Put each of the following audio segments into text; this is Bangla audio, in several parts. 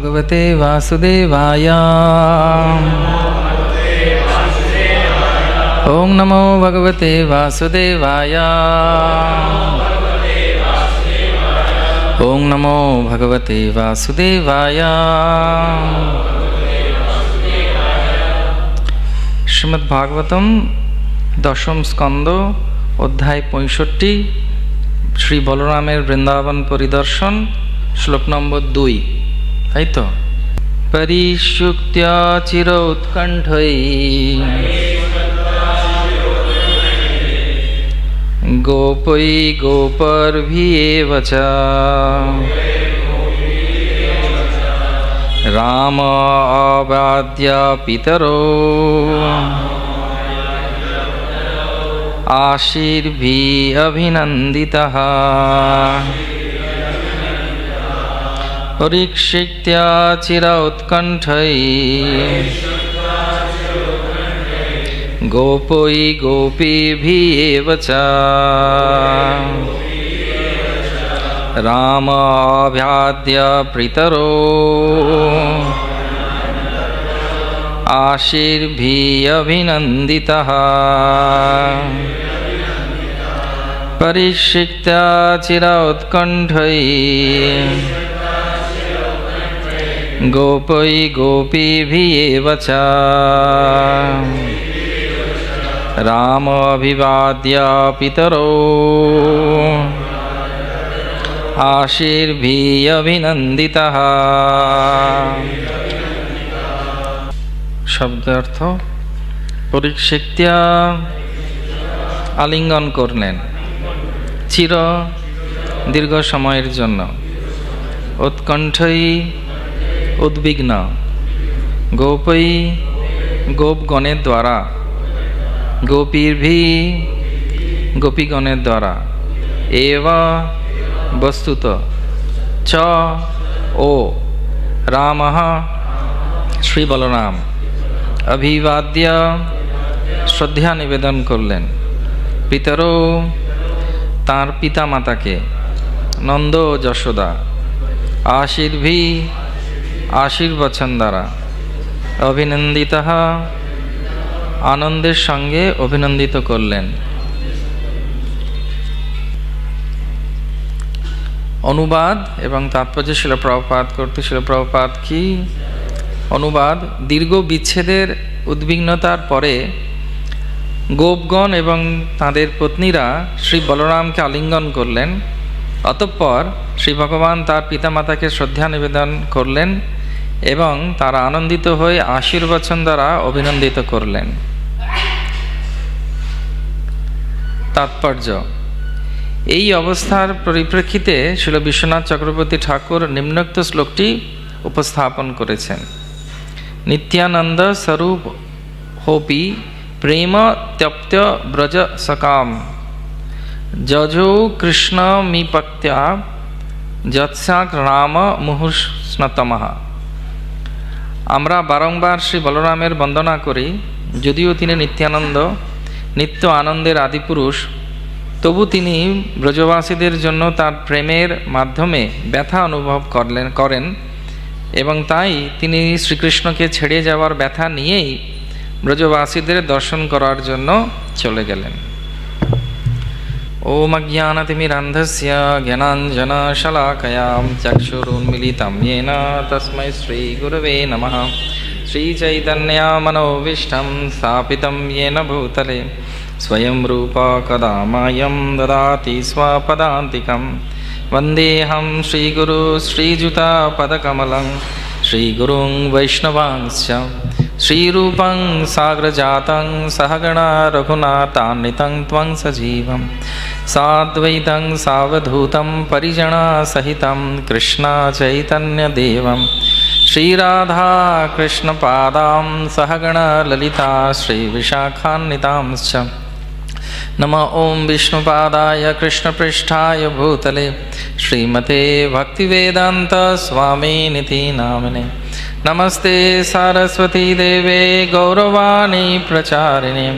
भगवते वासुदेवाय ॐ नमो भगवते वासुदेवाय ॐ नमो भगवते वासुदेवाय শ্রীমদ্ভাগবতম দশম স্কন্দ অধ্যায় পঁয়ষট্টি শ্রী বলরামের বৃন্দাবন পরিদর্শন শ্লোক নম্বর দুই তাই তো? পরিশুক্ত্যা চির উৎকণ্ঠই গোপৈ গোপর চ রাম অবাদ্য পিতর। আশীর্ভি অভিনন্দিতা। परीक्षित्या चिर उत्कण्ठै गोपै गोपीभिः च रामाभ्याद्य प्रीतरो आशीर्भि अभिनन्दितः परिक्षिक्त्या चिर उत्कण्ठै गोपै गोपीभिः च रामभिवाद्य पितरो आशीर्भि अभिनन्दितः শব্দার্থ পরিক্ষিত্যা আলিঙ্গন করলেন চির দীর্ঘ সময়ের জন্য উৎকণ্ঠই উদ্বিগ্ন। গোপই গোপগণের দ্বারা, গোপীর্ভি গোপীগণের দ্বারা, এব বস্তুত চ ও রাম শ্রী বলরাম অভিবাদ্য শ্রদ্ধা নিবেদন করলেন। পিতরও তাঁর পিতা মাতাকে নন্দ যশোদা, আশীর্ভি আশীর্বচন দ্বারা। অভিনন্দিত। আনন্দের সঙ্গে অভিনন্দিত করলেন। অনুবাদ এবং তাৎপর্য শিল প্রভুপাত করতে শিল প্রভুপাত কি? অনুবাদ, দীর্ঘ বিচ্ছেদের উদ্বিগ্নতার পরে গোপগণ এবং তাদের পত্নীরা শ্রী বলরামকে আলিঙ্গন করলেন। অতঃপর শ্রী ভগবান তার পিতামাতাকে শ্রদ্ধা নিবেদন করলেন। এবং তারা আনন্দিত হয়ে আশীর্বচন দ্বারা অভিনন্দিত করলেন। তাৎপর্য, এই অবস্থার পরিপ্রেক্ষিতে শিল বিশ্বনাথ চক্রবর্তী ঠাকুর নিম্নোক্ত শ্লোকটি উপস্থাপন করেছেন। নিত্যানন্দ স্বরূপ হোপি প্রেম ত্যপ্ত ব্রজ সকাম। যজ কৃষ্ণ মিপত্যা যৎসাক রাম মুহুষ্ণতমা আমরা বারংবার শ্রী বলরামের বন্দনা করি, যদিও তিনি নিত্যানন্দ, নিত্য আনন্দের আদিপুরুষ তবু তিনি ব্রজবাসীদের জন্য তার প্রেমের মাধ্যমে ব্যথা অনুভব করলেন, করেন এবং তাই তিনি শ্রীকৃষ্ণকে ছেড়ে যাওয়ার ব্যথা নিয়েই ব্রজবাসীদের দর্শন করার জন্য চলে গেলেন। ओम् अज्ञानतिमिरन्धस्य ज्ञानाञ्जनशलाकयां चक्षुरुन्मिलितं येन तस्मै श्रीगुरवे नमः। श्रीचैतन्यामनोविष्टं स्थापितं येन भूतले। स्वयं रूपा कदा मायं ददाति स्वपदान्तिकं। वन्देऽहं श्रीगुरु श्रीयुतापदकमलं श्रीगुरुं वैष्णवांश्च श्रीरूपं साग्रजातं सहगणा रघुनाथान्वितं त्वं सजीवं। साद्वैतं सावधूतं परिजनासहितं कृष्णचैतन्यदेवं। श्रीराधाकृष्णपादां सहगणललिता श्रीविशाखान्वितांश्च। नम ॐ विष्णुपादाय कृष्णपृष्ठाय भूतले। श्रीमते भक्तिवेदान्तस्वामिनिति नामिने। नमस्ते सारस्वती देवे गौरवाणी प्रचारिणे,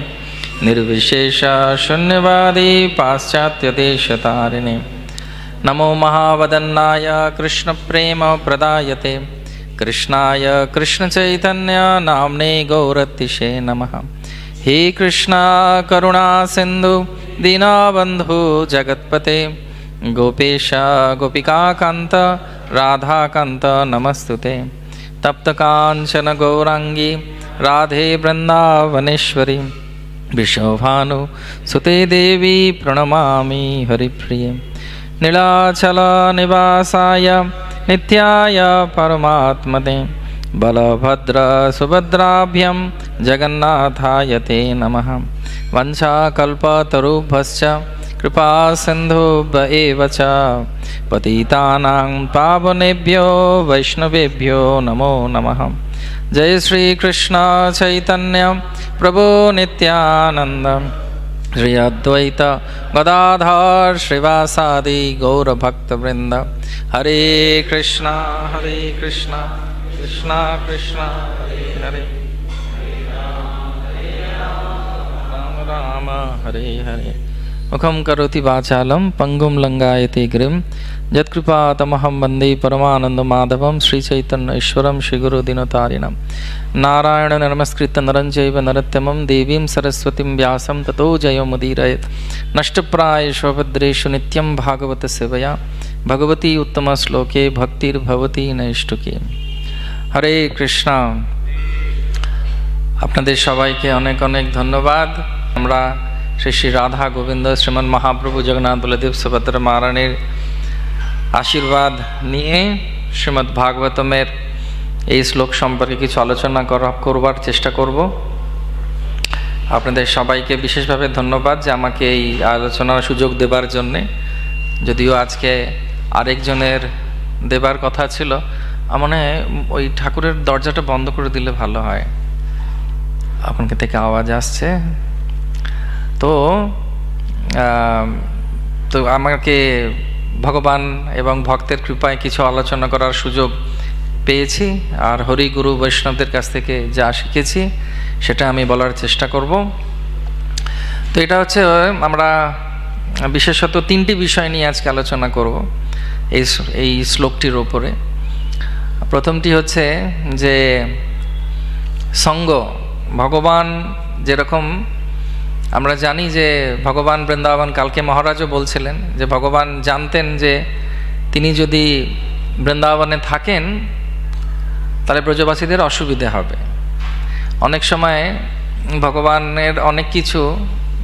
निर्विशेष शून्यवादी पाश्चात्यदेशतारिणे नमो महावदन्नाय कृष्णप्रेम प्रदायते। कृष्णाय कृष्णचैतन्यनाम्ने गौरतिशे नमः। हे कृष्णा करुणासिन्धु दीनाबन्धु, जगतपते। गोपेश गोपिकान्त राधाकान्त, नमस्तुते। तप्तकाञ्चन गौराङ्गी राधे वृन्दावनेश्वरी विश्वभानु सुते देवी प्रणमामि हरिप्रिये। नीलाचलनिवासाय नित्याय परमात्मने, बलभद्रसुभद्राभ्यं जगन्नाथाय ते नमः। वञ्चाकल्पतरुभ्यश्च कृपासिन्धुभ एव च। पतितानां पावनेभ्यो वैष्णवेभ्यो नमो नमः। जय श्रीकृष्ण चैतन्य प्रभो नित्यानन्द। श्री अद्वैत गदाधर श्रीवासादि गौरभक्तवृन्द हरे कृष्णा हरे कृष्णा कृष्णा कृष्णा, हरे हरे। राम राम, हरे हरे। मुखं करोति वाचालं पङ्गुं लङ्गायते गिरिं यत्कृपातमहं वन्दे परमानन्दमाधवं श्रीचैतन्यश्वरं श्रीगुरुदिनतारिणं नारायण नमस्कृत्य नरं चैव नरोत्तमं देवीं सरस्वतीं व्यासं ततो जयमुदीरयत् नष्टप्रायेष्वभद्रेषु नित्यं भागवतसेवया भगवती उत्तमश्लोके भक्तिर्भवती নৈষ্টুকে হরে কৃষ্ণ আপনাদের সবাইকে অনেক অনেক ধন্যবাদ আমরা শ্রী শ্রী রাধা গোবিন্দ, শ্রীমন মহাপ্রভু জগন্নাথ বলদেব সুভদ্র মহারানীর আশীর্বাদ নিয়ে শ্রীমদ্ ভাগবতমের এই শ্লোক সম্পর্কে কিছু আলোচনা করা, করবার চেষ্টা করব। আপনাদের সবাইকে বিশেষভাবে ধন্যবাদ যে আমাকে এই আলোচনার সুযোগ দেবার জন্যে। যদিও আজকে আরেকজনের দেবার কথা ছিল মনে হয় ওই ঠাকুরের দরজাটা বন্ধ করে দিলে ভালো হয়। আপনাকে থেকে আওয়াজ আসছে। তো তো আমাকে ভগবান এবং ভক্তের কৃপায় কিছু আলোচনা করার সুযোগ পেয়েছি আর হরি গুরু বৈষ্ণবদের কাছ থেকে যা শিখেছি সেটা আমি বলার চেষ্টা করব। তো এটা হচ্ছে, আমরা বিশেষত তিনটি বিষয় নিয়ে আজকে আলোচনা করব এই এই শ্লোকটির ওপরে প্রথমটি হচ্ছে যে, সঙ্গ, ভগবান যেরকম আমরা জানি যে ভগবান বৃন্দাবন কালকে মহারাজও বলছিলেন যে ভগবান জানতেন যে তিনি যদি বৃন্দাবনে থাকেন, তাহলে ব্রজবাসীদের অসুবিধে হবে। অনেক সময় ভগবানের অনেক কিছু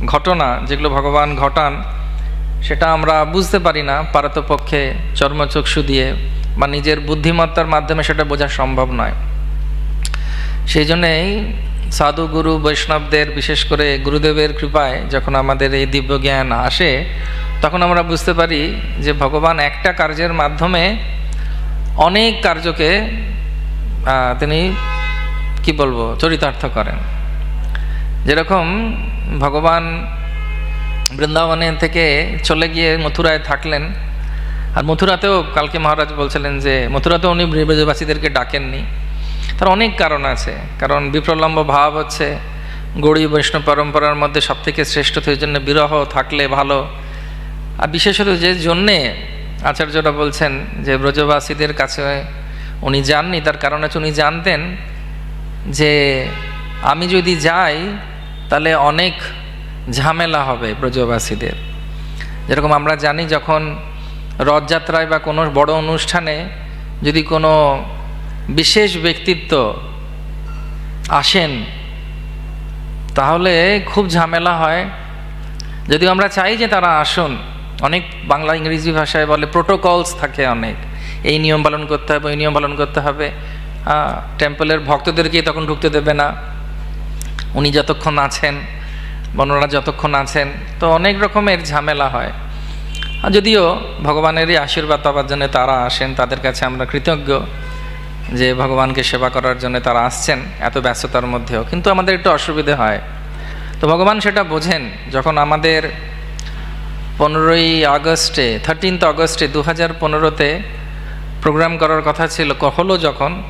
ঘটনা, যেগুলো ভগবান ঘটান, সেটা আমরা বুঝতে পারি না, পারতপক্ষে চর্মচক্ষু দিয়ে বা নিজের বুদ্ধিমত্তার মাধ্যমে সেটা বোঝা সম্ভব নয়। সেই জন্যেই সাধু গুরু বৈষ্ণবদের, বিশেষ করে গুরুদেবের কৃপায় যখন আমাদের এই দিব্য জ্ঞান আসে, তখন আমরা বুঝতে পারি যে ভগবান একটা কার্যের মাধ্যমে অনেক কার্যকে তিনি কি বলব, চরিতার্থ করেন। যেরকম ভগবান বৃন্দাবনে থেকে চলে গিয়ে মথুরায় থাকলেন, আর মথুরাতেও কালকে মহারাজ বলছিলেন যে, মথুরাতেও উনি ব্রজবাসীদেরকে ডাকেননি। তার অনেক কারণ আছে। কারণ বিপ্রলম্ব ভাব হচ্ছে, গৌড়ী বৈষ্ণব পরম্পরার মধ্যে সবথেকে শ্রেষ্ঠ সেই জন্য বিরহ থাকলে ভালো। আর বিশেষত যে জন্যে আচার্যরা বলছেন যে ব্রজবাসীদের কাছে উনি যাননি, তার কারণ হচ্ছে উনি জানতেন যে আমি যদি যাই, তাহলে অনেক ঝামেলা হবে ব্রজবাসীদের। যেরকম আমরা জানি যখন রথযাত্রায় বা কোনো বড় অনুষ্ঠানে যদি কোনো বিশেষ ব্যক্তিত্ব আসেন, তাহলে খুব ঝামেলা হয়। যদিও আমরা চাই যে তারা আসুন, অনেক বাংলা ইংরেজি ভাষায় বলে প্রোটোকলস থাকে অনেক। এই নিয়ম পালন করতে হবে, ওই নিয়ম পালন করতে হবে। টেম্পলের ভক্তদেরকেই তখন ঢুকতে দেবে না। উনি যতক্ষণ আছেন বনরা যতক্ষণ আছেন, তো অনেক রকমের ঝামেলা হয়। যদিও ভগবানেরই আশীর্বাদ পাওয়ার জন্য তারা আসেন, তাদের কাছে আমরা কৃতজ্ঞ। যে ভগবানকে সেবা করার জন্য তারা আসছেন, এত ব্যস্ততার মধ্যেও। কিন্তু আমাদের একটু অসুবিধে হয়। তো ভগবান সেটা বোঝেন, যখন আমাদের পনেরোই আগস্টে থার্টিনথ আগস্টে দু হাজার পনেরোতে প্রোগ্রাম করার কথা ছিল হলো যখন,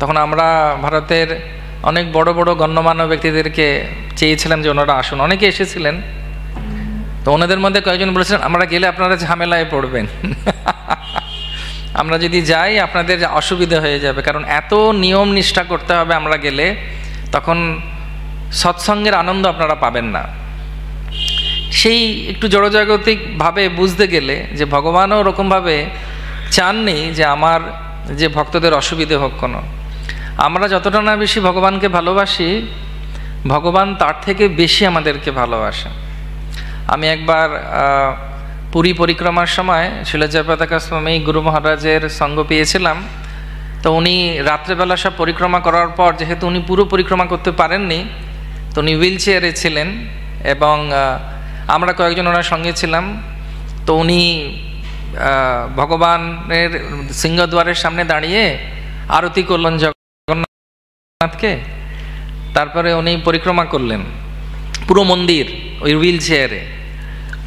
তখন আমরা ভারতের অনেক বড় বড় গণ্যমান্য ব্যক্তিদেরকে চেয়েছিলাম যে ওনারা আসুন। অনেকে এসেছিলেন। তো ওনাদের মধ্যে কয়েকজন বলেছিলেন, আমরা গেলে আপনারা ঝামেলায় পড়বেন। আমরা যদি যাই, আপনাদের অসুবিধা হয়ে যাবে। কারণ এত নিয়ম নিষ্ঠা করতে হবে আমরা গেলে, তখন সৎসঙ্গের আনন্দ আপনারা পাবেন না। সেই একটু জড়জাগতিকভাবে বুঝতে গেলে যে ভগবানও ওরকমভাবে চাননি যে আমার যে ভক্তদের অসুবিধে হোক কোনো। আমরা যতটা না বেশি ভগবানকে ভালোবাসি, ভগবান তার থেকে বেশি আমাদেরকে ভালোবাসে আমি একবার পুরী পরিক্রমার সময় স্বামী গুরু মহারাজের সঙ্গ পেয়েছিলাম। তো উনি রাত্রেবেলা সব পরিক্রমা করার পর, যেহেতু উনি পুরো পরিক্রমা করতে পারেননি, তো উনি হুইল চেয়ারে ছিলেন এবং আমরা কয়েকজন ওনার সঙ্গে ছিলাম। তো উনি ভগবানের সিংহদ্বারের সামনে দাঁড়িয়ে আরতি করলেন জগন্নাথকে। তারপরে উনি পরিক্রমা করলেন পুরো মন্দির ওই হুইল চেয়ারে।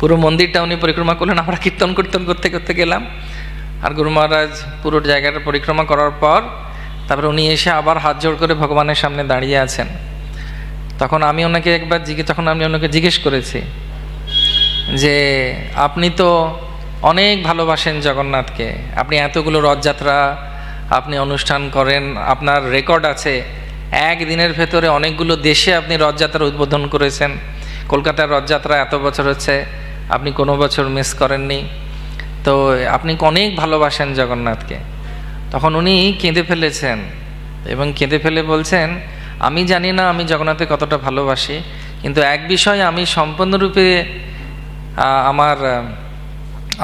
পুরো মন্দিরটা উনি পরিক্রমা করলেন। আমরা কীর্তন কীর্তন করতে করতে গেলাম। আর গুরু মহারাজ পুরো জায়গাটা পরিক্রমা করার পর তারপরে উনি এসে আবার হাত জোড় করে ভগবানের সামনে দাঁড়িয়ে আছেন। তখন আমি ওনাকে একবার জিজ্ঞেস তখন আমি ওনাকে জিজ্ঞেস করেছি যে, আপনি তো অনেক ভালোবাসেন জগন্নাথকে। আপনি এতগুলো রথযাত্রা আপনি অনুষ্ঠান করেন, আপনার রেকর্ড আছে। এক দিনের ভেতরে অনেকগুলো দেশে আপনি রথযাত্রা উদ্বোধন করেছেন। কলকাতার রথযাত্রা এত বছর হচ্ছে। আপনি কোনো বছর মিস করেননি। তো আপনি অনেক ভালোবাসেন জগন্নাথকে। তখন উনি কেঁদে ফেলেছেন এবং কেঁদে ফেলে বলছেন, আমি জানি না আমি জগন্নাথকে কতটা ভালোবাসি, কিন্তু এক বিষয় আমি সম্পূর্ণরূপে আমার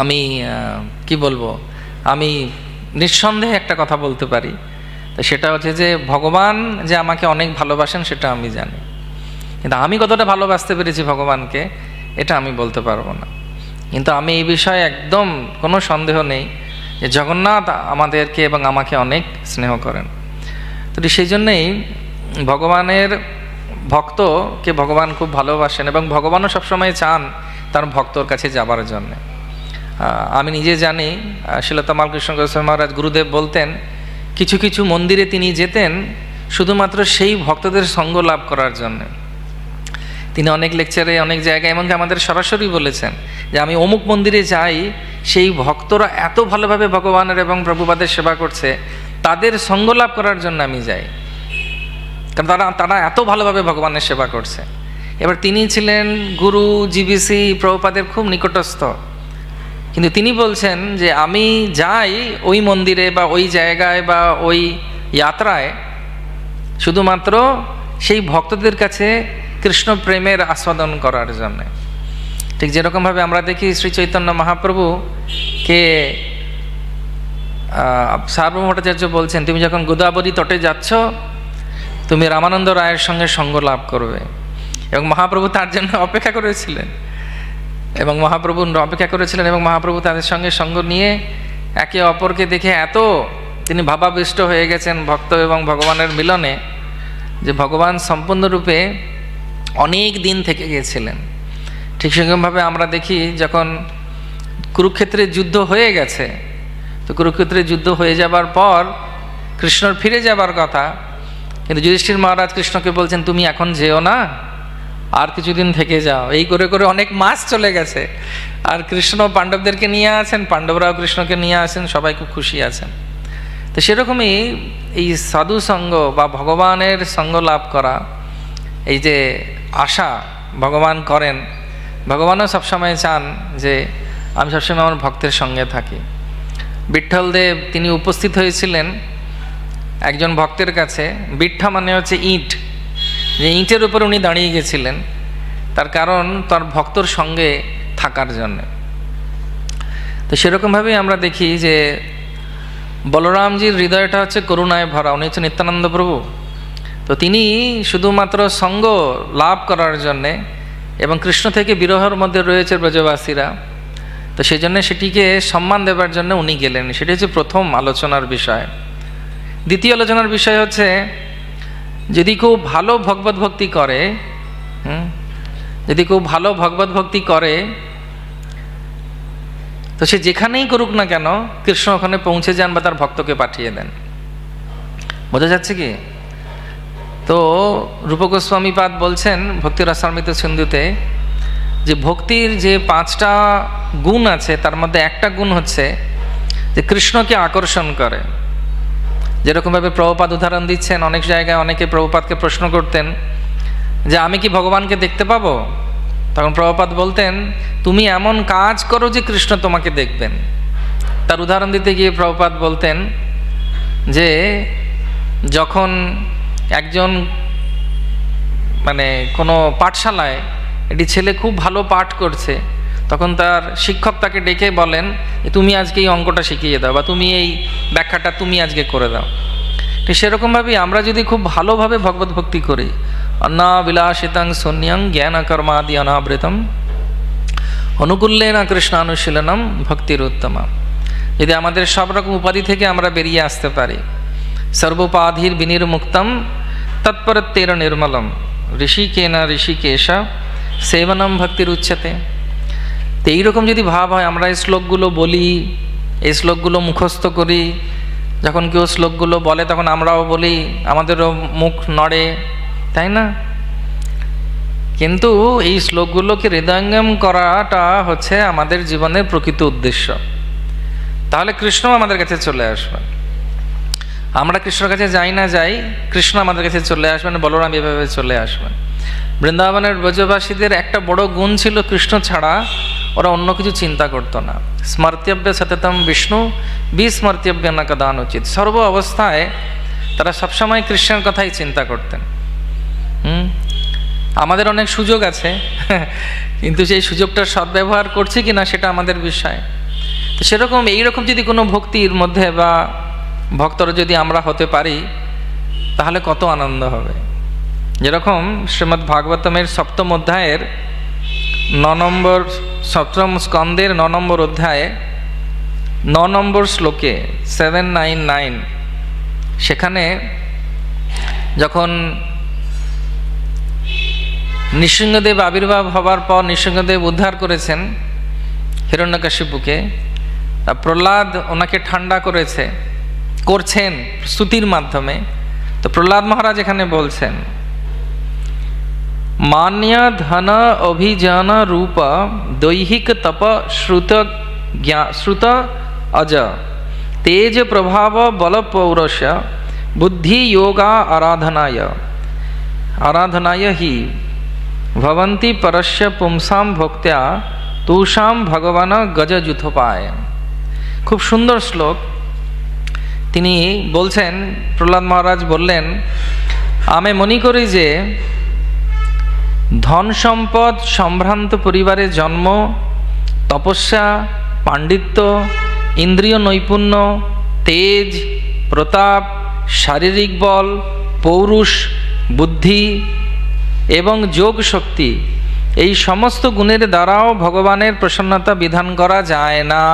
আমি কি বলব, আমি নিঃসন্দেহে একটা কথা বলতে পারি। তো সেটা হচ্ছে যে ভগবান যে আমাকে অনেক ভালোবাসেন সেটা আমি জানি। কিন্তু আমি কতটা ভালোবাসতে পেরেছি ভগবানকে এটা আমি বলতে পারব না। কিন্তু আমি এই বিষয়ে একদম কোনো সন্দেহ নেই যে জগন্নাথ আমাদেরকে এবং আমাকে অনেক স্নেহ করেন। তো সেই জন্যেই ভগবানের ভক্তকে ভগবান খুব ভালোবাসেন এবং ভগবানও সবসময় চান তার ভক্তর কাছে যাবার জন্যে। আমি নিজে জানি শিলতামাল মালকৃষ্ণ গোস্বামী মহারাজ গুরুদেব বলতেন, কিছু কিছু মন্দিরে তিনি যেতেন শুধুমাত্র সেই ভক্তদের সঙ্গ লাভ করার জন্যে। তিনি অনেক লেকচারে অনেক জায়গায়, এমনকি আমাদের সরাসরি বলেছেন যে আমি অমুক মন্দিরে যাই, সেই ভক্তরা এত ভালোভাবে ভগবানের এবং প্রভুপাদের সেবা করছে, তাদের সঙ্গ লাভ করার জন্য আমি যাই। কারণ তারা তারা এত ভালোভাবে ভগবানের সেবা করছে। এবার তিনি ছিলেন গুরু জিবিসি প্রভুপাদের খুব নিকটস্থ। কিন্তু তিনি বলছেন যে আমি যাই ওই মন্দিরে বা ওই জায়গায় বা ওই যাত্রায়, শুধুমাত্র সেই ভক্তদের কাছে কৃষ্ণ প্রেমের আস্বাদন করার জন্যে। ঠিক যেরকমভাবে আমরা দেখি শ্রী চৈতন্য মহাপ্রভু কে সার্বভৌম ভট্টাচার্য বলছেন, তুমি যখন গোদাবরী তটে যাচ্ছ, তুমি রামানন্দ রায়ের সঙ্গে সঙ্গ লাভ করবে। এবং মহাপ্রভু তার জন্য অপেক্ষা করেছিলেন। এবং মহাপ্রভু অপেক্ষা করেছিলেন এবং মহাপ্রভু তাদের সঙ্গে সঙ্গ নিয়ে একে অপরকে দেখে এত তিনি ভাবাবিষ্ট হয়ে গেছেন ভক্ত এবং ভগবানের মিলনে যে ভগবান সম্পূর্ণরূপে অনেক দিন থেকে গিয়েছিলেন ঠিক সেরকমভাবে আমরা দেখি যখন কুরুক্ষেত্রের যুদ্ধ হয়ে গেছে, তো কুরুক্ষেত্রের যুদ্ধ হয়ে যাবার পর কৃষ্ণর ফিরে যাবার কথা, কিন্তু যুধিষ্ঠির মহারাজ কৃষ্ণকে বলছেন, তুমি এখন যেও না, আর কিছুদিন থেকে যাও। এই করে করে অনেক মাস চলে গেছে। আর কৃষ্ণ পাণ্ডবদেরকে নিয়ে আছেন, পাণ্ডবরাও কৃষ্ণকে নিয়ে আসেন সবাই খুব খুশি আছেন। তো সেরকমই এই সাধু সঙ্গ বা ভগবানের সঙ্গ লাভ করা এই যে আশা ভগবান করেন, ভগবানও সবসময় চান যে আমি সবসময় আমার ভক্তের সঙ্গে থাকি। বিঠ্ঠলদেব তিনি উপস্থিত হয়েছিলেন একজন ভক্তের কাছে। বিঠ্ঠা মানে হচ্ছে ইট। যে ইঁটের উপর উনি দাঁড়িয়ে গেছিলেন, তার কারণ তার ভক্তর সঙ্গে থাকার জন্যে। তো সেরকমভাবেই আমরা দেখি যে বলরামজির হৃদয়টা হচ্ছে করুণায় ভরা। উনি হচ্ছে নিত্যানন্দ প্রভু। তো তিনি শুধুমাত্র সঙ্গ লাভ করার জন্যে এবং কৃষ্ণ থেকে বিরহের মধ্যে রয়েছে ব্রজবাসীরা, তো সেই জন্য সেটিকে সম্মান দেবার জন্য উনি গেলেন। সেটি হচ্ছে প্রথম আলোচনার বিষয়। দ্বিতীয় আলোচনার বিষয় হচ্ছে, যদি খুব ভালো ভগবত ভক্তি করে যদি খুব ভালো ভগবত ভক্তি করে, তো সে যেখানেই করুক না কেন কৃষ্ণ ওখানে পৌঁছে যান বা তার ভক্তকে পাঠিয়ে দেন। বোঝা যাচ্ছে কি? তো রূপগোস্বামী পাদ বলছেন ভক্তি রসামিত সিন্ধুতে যে ভক্তির যে পাঁচটা গুণ আছে, তার মধ্যে একটা গুণ হচ্ছে যে কৃষ্ণকে আকর্ষণ করে। যেরকমভাবে প্রভুপাত উদাহরণ দিচ্ছেন, অনেক জায়গায় অনেকে প্রভুপাতকে প্রশ্ন করতেন যে, আমি কি ভগবানকে দেখতে পাবো? তখন প্রভুপাত বলতেন, তুমি এমন কাজ করো যে কৃষ্ণ তোমাকে দেখবেন। তার উদাহরণ দিতে গিয়ে প্রভুপাত বলতেন যে, যখন একজন মানে কোনো পাঠশালায় এটি ছেলে খুব ভালো পাঠ করছে, তখন তার শিক্ষক তাকে ডেকে বলেন তুমি আজকে এই অঙ্কটা শিখিয়ে দাও বা তুমি এই ব্যাখ্যাটা তুমি আজকে করে দাও। ঠিক সেরকমভাবেই আমরা যদি খুব ভালোভাবে ভগবত ভক্তি করি, অন্না বিলাসিতাং শূন্যং জ্ঞান কর্মাদি অনাবৃতম অনুকূল্যেন কৃষ্ণানুশীলনম ভক্তির উত্তমা। যদি আমাদের সব রকম উপাধি থেকে আমরা বেরিয়ে আসতে পারি, সর্বোপাধির বিনির্মুক্তম তৎপরত্বের নির্মলম ঋষিকেন ঋষিকেশ সেবনম ভক্তির উচ্চতে তো এইরকম যদি ভাব হয় আমরা এই শ্লোকগুলো বলি এই শ্লোকগুলো মুখস্থ করি যখন কেউ শ্লোকগুলো বলে তখন আমরাও বলি আমাদেরও মুখ নড়ে তাই না কিন্তু এই শ্লোকগুলোকে হৃদয়ঙ্গম করাটা হচ্ছে আমাদের জীবনের প্রকৃত উদ্দেশ্য তাহলে কৃষ্ণ আমাদের কাছে চলে আসবে আমরা কৃষ্ণর কাছে যাই না যাই, কৃষ্ণ আমাদের কাছে চলে আসবেন, বলরাম এভাবে চলে আসবেন। বৃন্দাবনের ব্রজবাসীদের একটা বড় গুণ ছিল কৃষ্ণ ছাড়া ওরা অন্য কিছু চিন্তা করতো না। স্মর্তব্য সততম বিষ্ণু বিস্মর্তব্য না কদান উচিত সর্ব অবস্থায় তারা সবসময় কৃষ্ণের কথাই চিন্তা করতেন। হুম? আমাদের অনেক সুযোগ আছে, কিন্তু সেই সুযোগটার সদ্ব্যবহার করছি কি না সেটা আমাদের বিষয়। তো সেরকম, এইরকম যদি কোনো ভক্তির মধ্যে বা ভক্তরা যদি আমরা হতে পারি, তাহলে কত আনন্দ হবে। যেরকম শ্রীমদ্ ভাগবতমের সপ্তম অধ্যায়ের ন নম্বর, সপ্তম স্কন্দের ন নম্বর অধ্যায়ে, ন নম্বর শ্লোকে সেভেন নাইন নাইন, সেখানে যখন নৃসিংহদেব আবির্ভাব হবার পর নৃসিংহদেব উদ্ধার করেছেন হিরণ্যকাশিপুকে প্রহ্লাদ ওনাকে ঠান্ডা করেছে। করছেন স্তুতির মাধ্যমে, তো প্রহ্লাদ মহারাজ এখানে বলছেন, মান্য ধন অভিযান রূপ দৈহিক তপ শ্রুত শ্রুত অজ, তেজ প্রভাব বল পৌরশ, বুদ্ধি যোগা আরাধনায় আরাধনায় হি, ভবন্তি পরস্য পুংসাম ভক্ত্যা তুষাম ভগবান গজযুথপায়। খুব সুন্দর শ্লোক। তিনি বলছেন, প্রহ্লাদ মহারাজ বললেন, আমি মনে করি যে ধন সম্পদ সম্ভ্রান্ত পরিবারে জন্ম, তপস্যা, পাণ্ডিত্য, ইন্দ্রিয় নৈপুণ্য, তেজ, প্রতাপ, শারীরিক বল, পৌরুষ, বুদ্ধি এবং যোগ শক্তি, এই সমস্ত গুণের দ্বারাও ভগবানের প্রসন্নতা বিধান করা যায় না।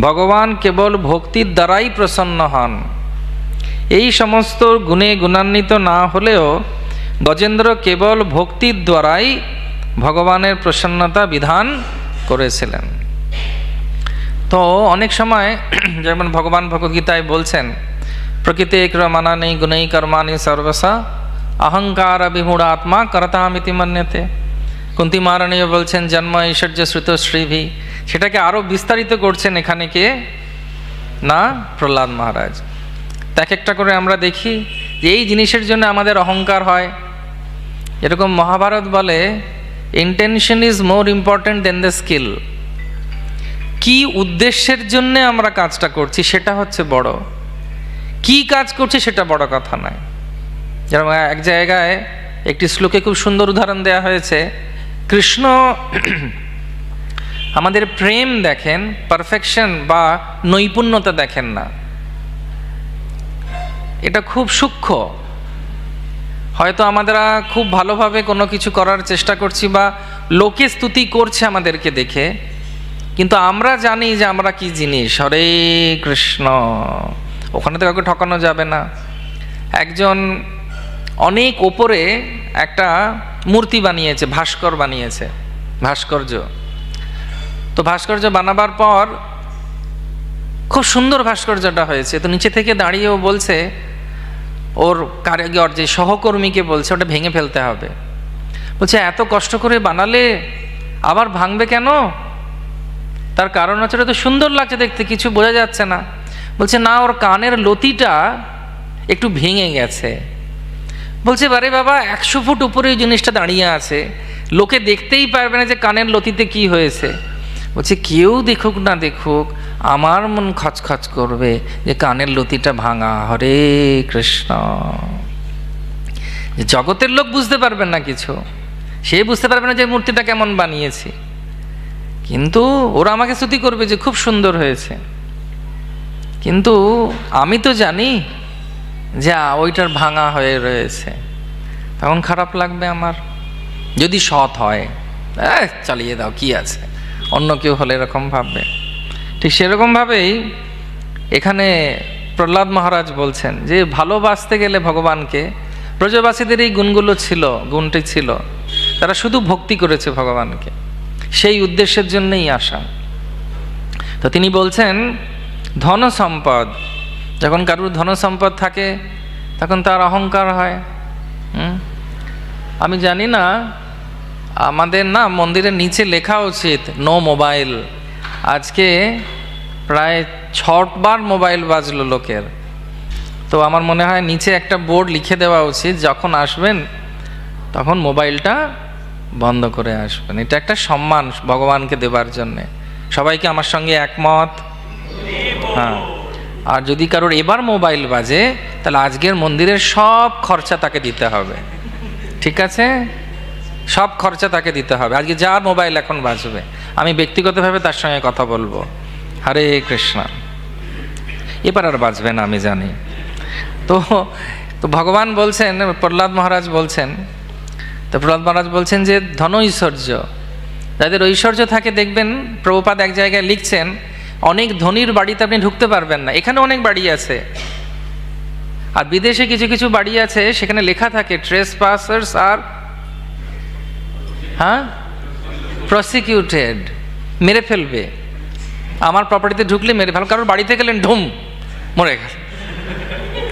ভগবান কেবল ভক্তির দ্বারাই প্রসন্ন হন। এই সমস্ত গুণে গুণান্বিত না হলেও গজেন্দ্র কেবল ভক্তির দ্বারাই ভগবানের প্রসন্নতা বিধান করেছিলেন। তো অনেক সময় যেমন ভগবান ভগবদ্গীতায় বলছেন, প্রকৃতি ক্রমানানি গুণই কর্মানি সর্বসা, অহংকার বিমূঢ় আত্মা করতামিতি মান্যতে। কুন্তি মারণীয় বলছেন, জন্ম ঐশ্বর্য শ্রুত শ্রীভি সেটাকে আরও বিস্তারিত করছেন এখানে কে? না? প্রহ্লাদ মহারাজ। এক একটা করে আমরা দেখি যে এই জিনিসের জন্য আমাদের অহংকার হয়। এরকম মহাভারত বলে intention is more important than the skill কি উদ্দেশ্যের জন্য আমরা কাজটা করছি সেটা হচ্ছে বড়। কি কাজ করছি সেটা বড় কথা নয়। যেরকম এক জায়গায় একটি শ্লোকে খুব সুন্দর উদাহরণ দেওয়া হয়েছে, কৃষ্ণ আমাদের প্রেম দেখেন পারফেকশন বা নৈপুণ্যতা দেখেন না। এটা খুব সূক্ষ্ম। হয়তো আমরা খুব ভালোভাবে কোনো কিছু করার চেষ্টা করছি বা লোকে স্তুতি করছে আমাদেরকে দেখে, কিন্তু আমরা জানি যে আমরা কি জিনিস? হরে কৃষ্ণ। ওখানে তো কাউকে ঠকানো যাবে না। একজন অনেক ওপরে একটা মূর্তি বানিয়েছে, ভাস্কর বানিয়েছে, ভাস্কর্য। তো ভাস্কর্য বানাবার পর খুব সুন্দর ভাস্কর্যটা হয়েছে। তো নিচে থেকে দাঁড়িয়েও বলছে, ওর কারিগর যে সহকর্মীকে বলছে, ওটা ভেঙে ফেলতে হবে। বলছে, এত কষ্ট করে বানালে আবার ভাঙবে কেন? তার কারণ হচ্ছে ওটা তো সুন্দর লাগছে দেখতে, কিছু বোঝা যাচ্ছে না। বলছে, না, ওর কানের লতিটা একটু ভেঙে গেছে। বলছে, বারে বাবা, একশো ফুট উপরে ওই জিনিসটা দাঁড়িয়ে আছে। লোকে দেখতেই পারবে না যে কানের লতিতে কি হয়েছে। বলছে, কেউ দেখুক না দেখুক, আমার মন খচখচ করবে যে কানের লতিটা ভাঙা। হরে কৃষ্ণ। জগতের লোক বুঝতে পারবেন না কিছু। সে বুঝতে পারবে না যে মূর্তিটা কেমন বানিয়েছি। কিন্তু ওরা আমাকে স্তুতি করবে যে খুব সুন্দর হয়েছে। কিন্তু আমি তো জানি যে ওইটার ভাঙা হয়ে রয়েছে। তখন খারাপ লাগবে আমার। যদি সৎ হয় চালিয়ে দাও, কি আছে? অন্য কেউ হলে এরকম ভাববে। ঠিক সেরকমভাবেই এখানে প্রহ্লাদ মহারাজ বলছেন যে, ভালোবাসতে গেলে ভগবানকে ব্রজবাসীদের এই গুণগুলো ছিল, গুণটি ছিল। তারা শুধু ভক্তি করেছে ভগবানকে। সেই উদ্দেশ্যের জন্যই আসা। তো তিনি বলছেন, ধন সম্পদ, যখন কারুর ধন সম্পদ থাকে, তখন তার অহংকার হয়। আমি জানি না আমাদের না মন্দিরের নিচে লেখা উচিত নো মোবাইল আজকে প্রায় ছটবার মোবাইল বাজলো লোকের। তো আমার মনে হয় নিচে একটা বোর্ড লিখে দেওয়া উচিত, যখন আসবেন, তখন মোবাইলটা বন্ধ করে আসবেন। এটা একটা সম্মান ভগবানকে দেবার জন্যে। সবাইকে আমার সঙ্গে একমত? হ্যাঁ। আর যদি কারোর এবার মোবাইল বাজে, তাহলে আজকের মন্দিরের সব খরচা তাকে দিতে হবে। ঠিক আছে? সব খরচা তাকে দিতে হবে। আজকে যার মোবাইল এখন বাঁচবে আমি ব্যক্তিগতভাবে তার সঙ্গে কথা বলব। হরে কৃষ্ণ। এবার আর বাঁচবে না, আমি জানি। তো তো ভগবান বলছেন, প্রহ্লাদ মহারাজ বলছেন, তো প্রহ্লাদ মহারাজ বলছেন যে ধন ঐশ্বর্য, যাদের ঐশ্বর্য থাকে দেখবেন, প্রভুপাদ এক জায়গায় লিখছেন, অনেক ধনির বাড়িতে আপনি ঢুকতে পারবেন না। এখানে অনেক বাড়ি আছে। আর বিদেশে কিছু কিছু বাড়ি আছে, সেখানে লেখা থাকে ট্রেস পাসার্স আর হ্যাঁ? প্রসিকিউটেড মেরে ফেলবে। আমার প্রপার্টিতে ঢুকলে মেরে ফেল কারোর বাড়িতে গেলেন ঢুম, মরে গেল।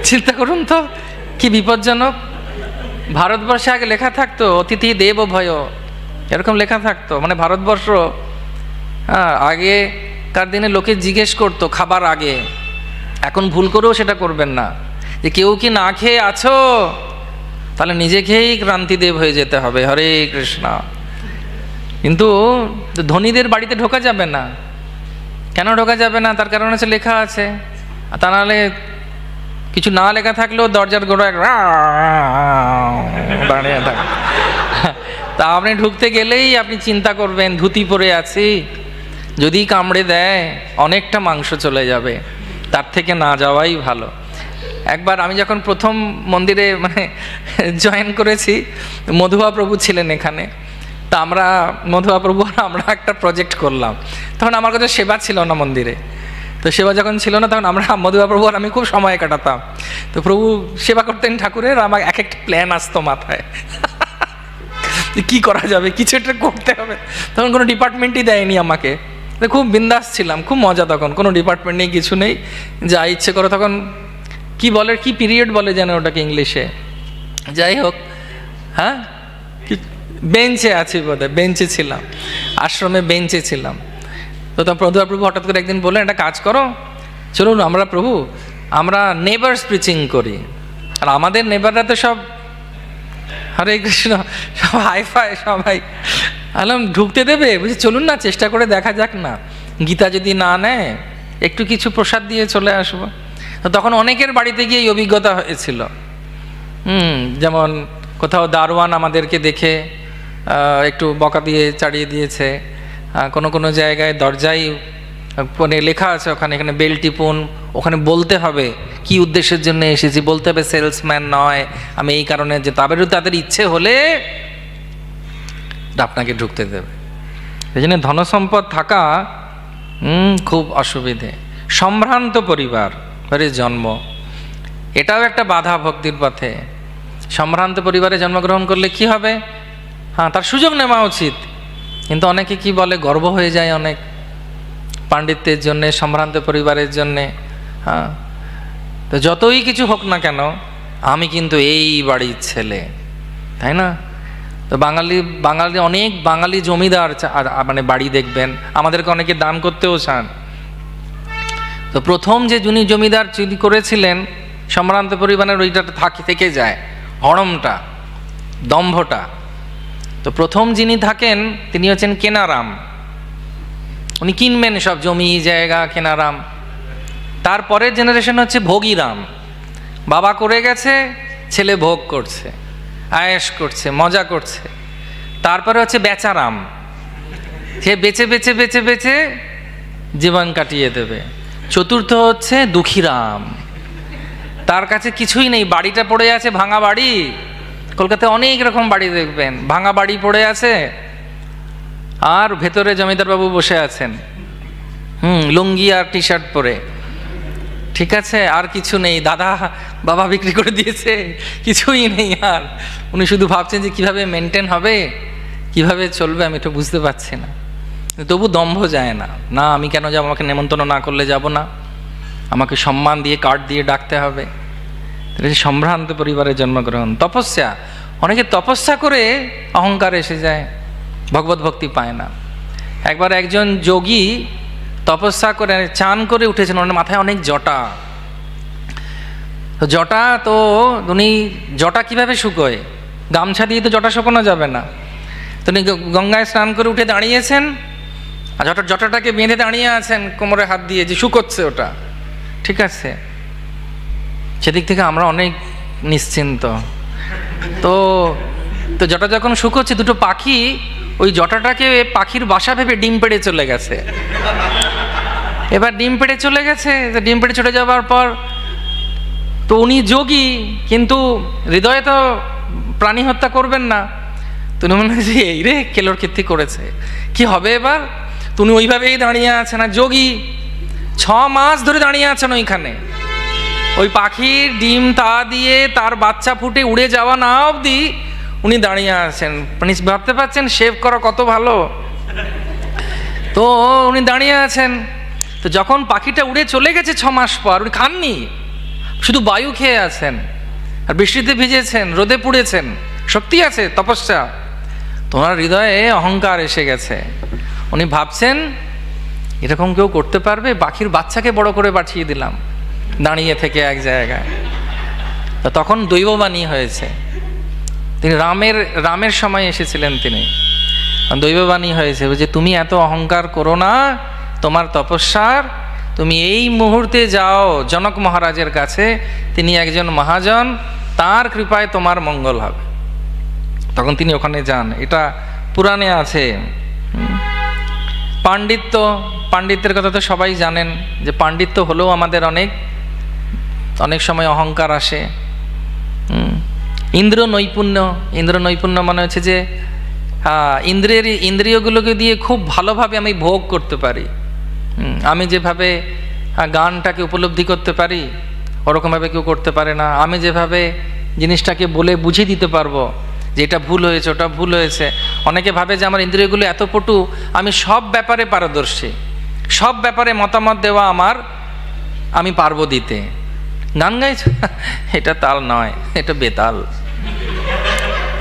চিন্তা করুন তো, কি বিপজ্জনক। ভারতবর্ষে আগে লেখা থাকতো, অতিথি দেব ভয় এরকম লেখা থাকতো। মানে ভারতবর্ষ হ্যাঁ আগেকার দিনে লোকে জিজ্ঞেস করতো, খাবার আগে? এখন ভুল করেও সেটা করবেন না। যে কেউ কি না খেয়ে আছো? তাহলে নিজে খেয়েই ক্রান্তিদেব হয়ে যেতে হবে। হরে কৃষ্ণ। কিন্তু ধনীদের বাড়িতে ঢোকা যাবে না। কেন ঢোকা যাবে না? তার কারণ হচ্ছে লেখা আছে। আর তা নাহলে কিছু না লেখা থাকলেও দরজার গোড়ায় দাঁড়িয়ে থাকে তা আপনি ঢুকতে গেলেই আপনি চিন্তা করবেন, ধুতি পরে আছি। যদি কামড়ে দেয়, অনেকটা মাংস চলে যাবে। তার থেকে না যাওয়াই ভালো। একবার আমি যখন প্রথম মন্দিরে মানে জয়েন করেছি মধুয়া প্রভু ছিলেন এখানে। তা আমরা মধুয়া প্রভু আমরা একটা প্রজেক্ট করলাম। তখন আমার কাছে সেবা ছিল না মন্দিরে। তো সেবা যখন ছিল না, তখন আমরা মধুয়া প্রভু আর আমি খুব সময় কাটাতাম। তো প্রভু সেবা করতেন ঠাকুরের আমার এক একটা প্ল্যান আসতো মাথায়। কি করা যাবে, কিছু একটা করতে হবে। তখন কোনো ডিপার্টমেন্টই দেয়নি আমাকে। খুব বিন্দাস ছিলাম, খুব মজা তখন। কোনো ডিপার্টমেন্ট নেই, কিছু নেই। যা ইচ্ছে করো তখন, কি বলে, কি পিরিয়ড বলে যেন ওটাকে ইংলিশে যাই হোক হ্যাঁ? বেঞ্চে আছি বোধ বেঞ্চে ছিলাম, আশ্রমে বেঞ্চে ছিলাম। তো তখন প্রভু প্রভু হঠাৎ করে একদিন বললেন, একটা কাজ করো, চলুন আমরা প্রভু, আমরা নেবার স্পিচিং করি। আর আমাদের নেবাররা তো সব, হরে কৃষ্ণ, সব হাইফাই সবাই। আলাম ঢুকতে দেবে? বুঝি চলুন না, চেষ্টা করে দেখা যাক না। গীতা যদি না নেয়, একটু কিছু প্রসাদ দিয়ে চলে আসব। তো তখন অনেকের বাড়িতে গিয়ে এই অভিজ্ঞতা হয়েছিল। হুম, যেমন কোথাও দারোয়ান আমাদেরকে দেখে একটু বকা দিয়ে চাড়িয়ে দিয়েছে। কোনো কোনো জায়গায় দরজাই মানে লেখা আছে ওখানে, এখানে বেল টিপুন, ওখানে বলতে হবে কি উদ্দেশ্যের জন্য এসেছি, বলতে হবে সেলসম্যান নয়, আমি এই কারণে যে তাদেরও তাদের ইচ্ছে হলে আপনাকে ঢুকতে দেবে। এই জন্য ধনসম্পদ থাকা খুব অসুবিধে। সম্ভ্রান্ত পরিবার জন্ম। এটাও একটা বাধা ভক্তির পথে। সম্ভ্রান্ত পরিবারে জন্মগ্রহণ করলে কি হবে? হ্যাঁ তার সুযোগ নেওয়া উচিত। কিন্তু অনেকে কি বলে, গর্ব হয়ে যায় অনেক পাণ্ডিত্যের জন্যে, সম্ভ্রান্ত পরিবারের জন্যে হ্যাঁ। তো যতই কিছু হোক না কেন, আমি কিন্তু এই বাড়ির ছেলে, তাই না? তো বাঙালি বাঙালি অনেক বাঙালি জমিদার মানে বাড়ি দেখবেন, আমাদেরকে অনেকে দান করতেও চান। তো প্রথম যে যিনি জমিদার যিনি করেছিলেন, সম্ভ্রান্ত পরিবারের ওইটা থাকি, থেকে যায়, হরমটা, দম্ভটা। তো প্রথম যিনি থাকেন, তিনি হচ্ছেন কেনারাম। উনি কিনবেন সব জমি, জায়গা, কেনারাম। তারপরের জেনারেশন হচ্ছে ভোগীরাম। বাবা করে গেছে, ছেলে ভোগ করছে, আয়েস করছে, মজা করছে। তারপরে হচ্ছে বেচারাম। সে বেচে বেচে বেচে বেচে জীবন কাটিয়ে দেবে। চতুর্থ হচ্ছে দুঃখীরাম। তার কাছে কিছুই নেই, বাড়িটা পড়ে আছে, ভাঙা বাড়ি। কলকাতায় অনেক রকম বাড়ি দেখবেন। ভাঙা বাড়ি পড়ে আছে, আর ভেতরে জমিদার বাবু বসে আছেন। হুম, লুঙ্গি আর টি শার্ট পরে। ঠিক আছে, আর কিছু নেই। দাদা, বাবা বিক্রি করে দিয়েছে, কিছুই নেই আর। উনি শুধু ভাবছেন যে কীভাবে মেনটেন হবে, কীভাবে চলবে, আমি তো বুঝতে পারছি না। তবু দম্ভ যায় না। না, আমি কেন যাব? আমাকে নেমন্তন্ন না করলে যাব না। আমাকে সম্মান দিয়ে কার্ড দিয়ে ডাকতে হবে। এটা সম্ভ্রান্ত পরিবারে জন্মগ্রহণ, তপস্যা। অনেকে তপস্যা করে অহংকার এসে যায়, ভগবত ভক্তি পায় না। একবার একজন যোগী তপস্যা করে, চান করে উঠেছেন, ওনার মাথায় অনেক জটা। তো জটা তো উনি, জটা কীভাবে শুকোয়? গামছা দিয়ে তো জটা শুকোনো যাবে না। তো উনি গঙ্গায় স্নান করে উঠে দাঁড়িয়েছেন, আর জটা, জটাটাকে বেঁধে দাঁড়িয়ে আছেন, কোমরে হাত দিয়ে যে শুকোচ্ছে ওটা। ঠিক আছে? সেদিক থেকে আমরা অনেক নিশ্চিন্ত। তো তো জটা যখন শুকোচ্ছে দুটো পাখি ওই জটাটাকে পাখির বাসা ভেবে ডিম পেড়ে চলে গেছে। এবার ডিম পেড়ে চলে গেছে ডিম পেড়ে চলে যাওয়ার পর তো উনি যোগী, কিন্তু হৃদয়ে তো প্রাণী হত্যা করবেন না। তো উনি মনে হয়েছে এই রে, কেলোর কীর্তি করেছে। কি হবে এবার? তুমি ওইভাবেই দাঁড়িয়ে আছেন, আর যোগী ছ মাস ধরে দাঁড়িয়ে আছেন ওইখানে। ওই পাখির ডিম তা দিয়ে তার বাচ্চা ফুটে উড়ে যাওয়া না অবধি উনি দাঁড়িয়ে আছেন। মানে ভাবতে পারছেন শেভ করা কত ভালো। তো উনি দাঁড়িয়ে আছেন। তো যখন পাখিটা উড়ে চলে গেছে ছ মাস পর, উনি খাননি। শুধু বায়ু খেয়ে আছেন। আর বৃষ্টিতে ভিজেছেন, রোদে পুড়েছেন। শক্তি আছে, তপস্যা। তোমার হৃদয়ে অহংকার এসে গেছে। উনি ভাবছেন, এরকম কেউ করতে পারবে? পাখির বাচ্চাকে বড় করে পাঠিয়ে দিলাম। দাঁড়িয়ে থেকে এক জায়গায়। তো তখন দৈববাণী হয়েছে। তিনি রামের রামের সময় এসেছিলেন তিনি। দৈববাণী হয়েছে যে তুমি এত অহংকার করো না, তোমার তপস্যার, তুমি এই মুহূর্তে যাও জনক মহারাজের কাছে, তিনি একজন মহাজন, তার কৃপায় তোমার মঙ্গল হবে। তখন তিনি ওখানে যান। এটা পুরাণে আছে। পাণ্ডিত্য, পাণ্ডিত্যের কথা তো সবাই জানেন যে পাণ্ডিত্য হলেও আমাদের অনেক অনেক সময় অহংকার আসে। ইন্দ্র নৈপুণ্য। ইন্দ্র নৈপুণ্য মানে হচ্ছে যে ইন্দ্রিয়ের ইন্দ্রিয়গুলোকে দিয়ে খুব ভালোভাবে আমি ভোগ করতে পারি। আমি যেভাবে গানটাকে উপলব্ধি করতে পারি, ওরকমভাবে কেউ করতে পারে না। আমি যেভাবে জিনিসটাকে বলে বুঝিয়ে দিতে পারব যে এটা ভুল হয়েছে, ওটা ভুল হয়েছে। অনেকে ভাবে যে আমার ইন্দ্রিয়গুলো এত পটু, আমি সব ব্যাপারে পারদর্শী। সব ব্যাপারে মতামত দেওয়া আমার, আমি পারব দিতে। গান গাইছ? এটা তাল নয় এটা বেতাল।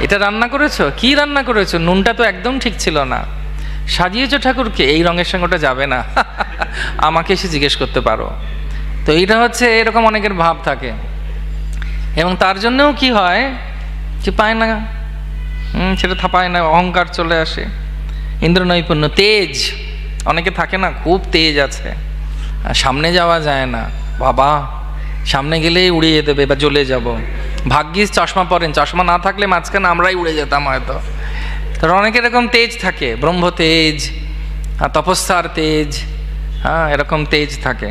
এটা রান্না করেছ? কি রান্না করেছ? নুনটা তো একদম ঠিক ছিল না। সাজিয়েছো ঠাকুরকে এই রঙের সঙ্গে ওটা যাবে না। আমাকে এসে জিজ্ঞেস করতে পারো। তো এইটা হচ্ছে এরকম অনেকের ভাব থাকে। এবং তার জন্যও কি হয় যে পায় না। হুম, সেটা থাপায় না অহংকার চলে আসে। ইন্দ্র নৈপুণ্য তেজ। অনেকে থাকে না খুব তেজ আছে। সামনে যাওয়া যায় না। বাবা সামনে গেলেই উড়িয়ে দেবে বা জ্বলে যাব। ভাগ্যিস চশমা পরেন, চশমা না থাকলে মাঝখানে আমরাই উড়ে যেতাম হয়তো। তার অনেক এরকম তেজ থাকে, ব্রহ্ম তেজ, আর তপস্যার তেজ হ্যাঁ এরকম তেজ থাকে।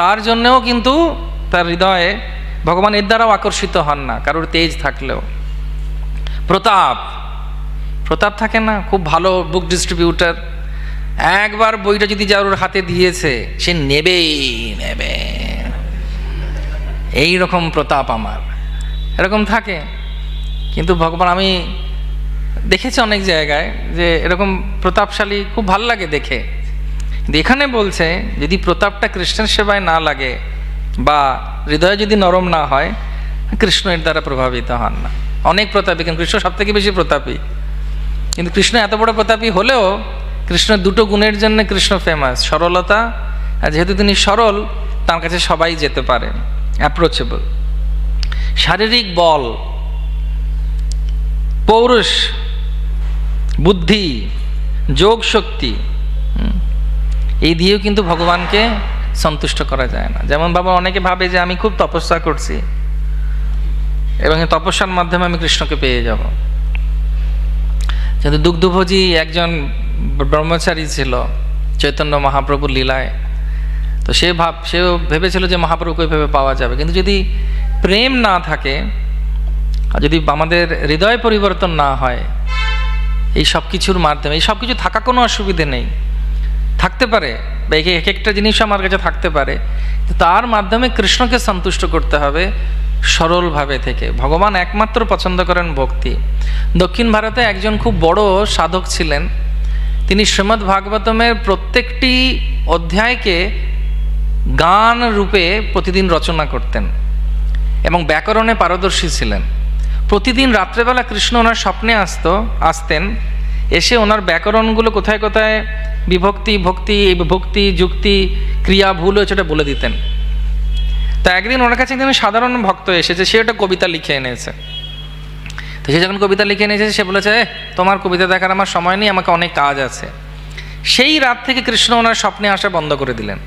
তার জন্যও কিন্তু তার হৃদয়ে ভগবান এর দ্বারাও আকর্ষিত হন না, কারোর তেজ থাকলেও। প্রতাপ প্রতাপ থাকে না, খুব ভালো বুক ডিস্ট্রিবিউটার একবার বইটা যদি যার হাতে দিয়েছে, সে নেবেই নেবে এই রকম প্রতাপ আমার। এরকম থাকে। কিন্তু ভগবান, আমি দেখেছি অনেক জায়গায় যে এরকম প্রতাপশালী খুব ভালো লাগে দেখে। এখানে বলছে, যদি প্রতাপটা কৃষ্ণের সেবায় না লাগে বা হৃদয় যদি নরম না হয়, কৃষ্ণ এর দ্বারা প্রভাবিত হন না। অনেক প্রতাপী, কিন্তু কৃষ্ণ সব থেকে বেশি প্রতাপী। কিন্তু কৃষ্ণ এত বড় প্রতাপী হলেও কৃষ্ণ দুটো গুণের জন্য কৃষ্ণ ফেমাস সরলতা। আর যেহেতু তিনি সরল, তার কাছে সবাই যেতে পারে অ্যাপ্রোচেবল শারীরিক বল, পৌরুষ, বুদ্ধি, যোগ শক্তি এই দিয়েও কিন্তু ভগবানকে সন্তুষ্ট করা যায় না। যেমন বাবা অনেকে ভাবে যে আমি খুব তপস্যা করছি এবং এই তপস্যার মাধ্যমে আমি কৃষ্ণকে পেয়ে যাব। কিন্তু দুগ্ধভোজী একজন ব্রহ্মচারী ছিল, চৈতন্য মহাপ্রভুর লীলায়। তো সে ভাব সেও ভেবেছিল যে মহাপ্রভুকে ওইভাবে পাওয়া যাবে। কিন্তু যদি প্রেম না থাকে, আর যদি আমাদের হৃদয় পরিবর্তন না হয়, এই সব কিছুর মাধ্যমে, এই সব কিছু থাকা কোনো অসুবিধে নেই। থাকতে পারে, বা এক একটা জিনিস আমার কাছে থাকতে পারে তার মাধ্যমে কৃষ্ণকে সন্তুষ্ট করতে হবে সরলভাবে থেকে। ভগবান একমাত্র পছন্দ করেন ভক্তি। দক্ষিণ ভারতে একজন খুব বড় সাধক ছিলেন। তিনি শ্রীমদ্ ভাগবতমের প্রত্যেকটি অধ্যায়কে গান রূপে প্রতিদিন রচনা করতেন এবং ব্যাকরণে পারদর্শী ছিলেন। প্রতিদিন রাত্রেবেলা কৃষ্ণ ওনার স্বপ্নে আসতো, আসতেন, এসে ওনার ব্যাকরণগুলো কোথায় কোথায় বিভক্তি, ভক্তি ভক্তি যুক্তি, ক্রিয়া, ভুল হয়েছে ওটা বলে দিতেন। তা একদিন ওনার কাছে একদিন সাধারণ ভক্ত এসেছে, সে একটা কবিতা লিখে এনেছে। তো সে যখন কবিতা লিখে এনেছে, সে বলেছে তোমার কবিতা দেখার আমার সময় নেই, আমাকে অনেক কাজ আছে। সেই রাত থেকে কৃষ্ণ ওনার স্বপ্নে আসা বন্ধ করে দিলেন।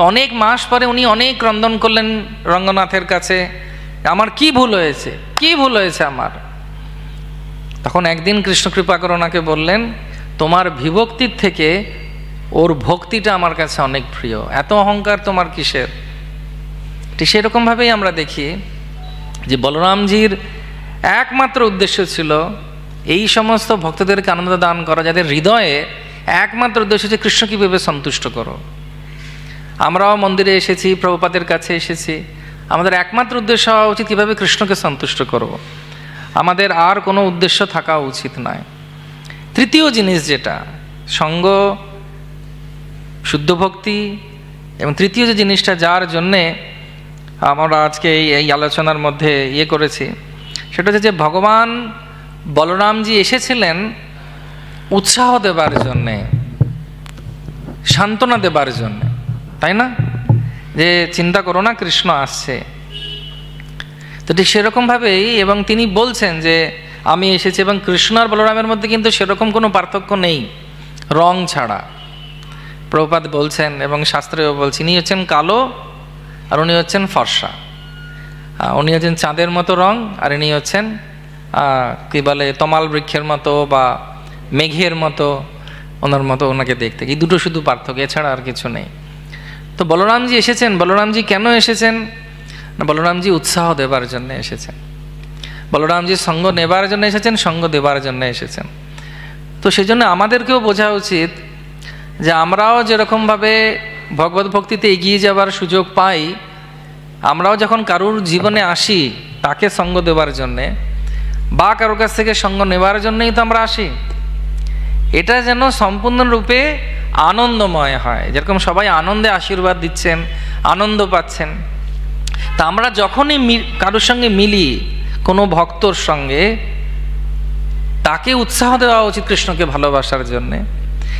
তো অনেক মাস পরে উনি অনেক রন্ধন করলেন রঙ্গনাথের কাছে। আমার কি ভুল হয়েছে? কি ভুল হয়েছে আমার? তখন একদিন কৃষ্ণ কৃপাকর ওনাকে বললেন, তোমার বিভক্তির থেকে ওর ভক্তিটা আমার কাছে অনেক প্রিয়। এত অহংকার তোমার কিসের? ঠিক সেরকমভাবেই আমরা দেখি যে বলরামজির একমাত্র উদ্দেশ্য ছিল এই সমস্ত ভক্তদেরকে আনন্দ দান করা, যাদের হৃদয়ে একমাত্র উদ্দেশ্য হচ্ছে কৃষ্ণ কীভাবে সন্তুষ্ট করো। আমরাও মন্দিরে এসেছি, প্রভুপাদের কাছে এসেছি। আমাদের একমাত্র উদ্দেশ্য হওয়া উচিত কীভাবে কৃষ্ণকে সন্তুষ্ট করব। আমাদের আর কোনো উদ্দেশ্য থাকা উচিত নয়। তৃতীয় জিনিস যেটা, সঙ্গ, শুদ্ধ ভক্তি, এবং তৃতীয় যে জিনিসটা যার জন্যে আমরা আজকে এই আলোচনার মধ্যে ইয়ে করেছি, সেটা হচ্ছে যে ভগবান বলরামজি এসেছিলেন উৎসাহ দেবার জন্যে, সান্ত্বনা দেবার জন্যে। তাই না? যে চিন্তা করো না, কৃষ্ণ আসছে। তো ঠিক সেরকমভাবেই এবং তিনি বলছেন যে, আমি এসেছি এবং কৃষ্ণ আর বলরামের মধ্যে কিন্তু সেরকম কোনো পার্থক্য নেই, রং ছাড়া। প্রপাত বলছেন এবং শাস্ত্রেও বলছেন ইনি হচ্ছেন কালো আর উনি হচ্ছেন ফর্সা। উনি হচ্ছেন চাঁদের মতো রং আর ইনি হচ্ছেন কী বলে, তমাল বৃক্ষের মতো বা মেঘের মতো, ওনার মতো ওনাকে দেখতে। এই দুটো শুধু পার্থক্য, এছাড়া আর কিছু নেই। তো বলরামজি এসেছেন? বলরামজি কেন এসেছেন? না, বলরামজি উৎসাহ দেবার জন্য এসেছেন। বলরামজি সঙ্গ নেবার জন্য এসেছেন, সঙ্গ দেবার জন্য এসেছেন। তো সেজন্য আমাদেরকেও বোঝা উচিত যে আমরাও যেরকমভাবে ভগবত ভক্তিতে এগিয়ে যাবার সুযোগ পাই, আমরাও যখন কারুর জীবনে আসি তাকে সঙ্গ দেবার জন্যে, বা কারোর কাছ থেকে সঙ্গ নেবার জন্যই তো আমরা আসি। এটা যেন সম্পূর্ণরূপে আনন্দময় হয়। যেরকম সবাই আনন্দে আশীর্বাদ দিচ্ছেন, আনন্দ পাচ্ছেন। তা আমরা যখনই কারোর সঙ্গে মিলি, কোনো ভক্তর সঙ্গে, তাকে উৎসাহ দেওয়া উচিত কৃষ্ণকে ভালোবাসার জন্যে।